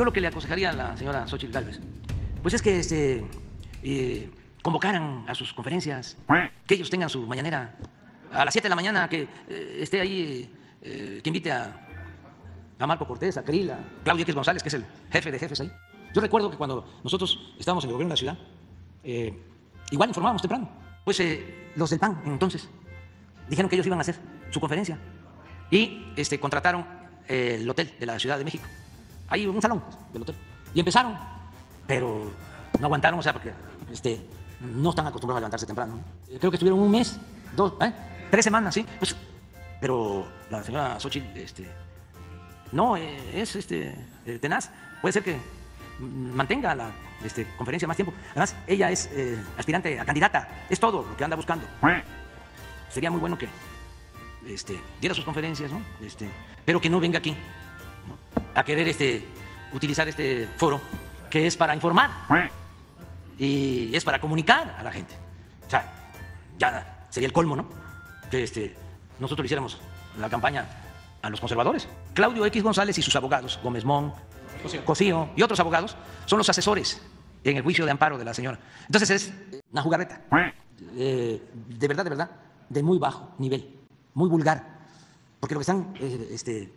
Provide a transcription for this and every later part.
Yo lo que le aconsejaría a la señora Xochitl Gálvez, pues es que este, eh, convocaran a sus conferencias, que ellos tengan su mañanera a las 7 de la mañana, que eh, esté ahí, eh, que invite a, a Marco Cortés, a Krill, a Claudio X González, que es el jefe de jefes ahí. Yo recuerdo que cuando nosotros estábamos en el gobierno de la ciudad, igual informábamos temprano. Pues los del PAN entonces dijeron que ellos iban a hacer su conferencia y este, contrataron el hotel de la Ciudad de México. Ahí un salón del hotel. Y empezaron, pero no aguantaron, o sea, porque este, no están acostumbrados a levantarse temprano. ¿no? Creo que estuvieron un mes, dos, ¿eh? tres semanas, sí. Pues, pero la señora Xochitl este, no eh, es este, eh, tenaz. Puede ser que mantenga la este, conferencia más tiempo. Además, ella es eh, aspirante a candidata. Es todo lo que anda buscando. Sería muy bueno que este, diera sus conferencias, ¿no? Este, pero que no venga aquí. A querer este, utilizar este foro que es para informar y es para comunicar a la gente. O sea, ya sería el colmo, ¿no? Que este, nosotros le hiciéramos la campaña a los conservadores. Claudio X González y sus abogados, Gómez Mon, Cosío. y otros abogados, son los asesores en el juicio de amparo de la señora. Entonces es una jugarreta. Eh, de verdad, de verdad, de muy bajo nivel, muy vulgar. Porque lo que están eh, este,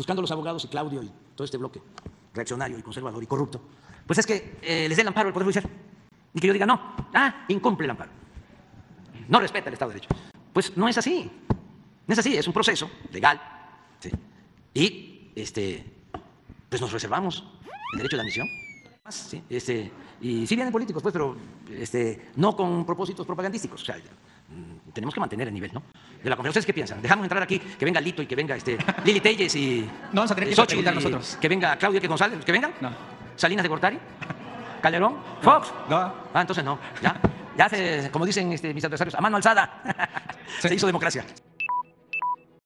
buscando los abogados y Claudio y todo este bloque reaccionario y conservador y corrupto, pues es que eh, les dé el amparo al Poder Judicial. Y que yo diga, no, ah, incumple el amparo. No respeta el Estado de Derecho. Pues no es así. No es así, es un proceso legal. ¿sí? Y este, pues nos reservamos el derecho de admisión. ¿sí? Este, y sí vienen políticos, pues, pero este, no con propósitos propagandísticos. O sea, tenemos que mantener el nivel, ¿no? De la conferencia. ¿Ustedes qué piensan? ¿Dejamos entrar aquí que venga Lito y que venga este, Lili Telles y. No vamos a tener que y nosotros. Que venga Claudia X González, que vengan. No. Salinas de Gortari. Calderón. Fox. No. Ah, entonces no. Ya. Ya se, como dicen este, mis adversarios, a mano alzada. Se hizo democracia.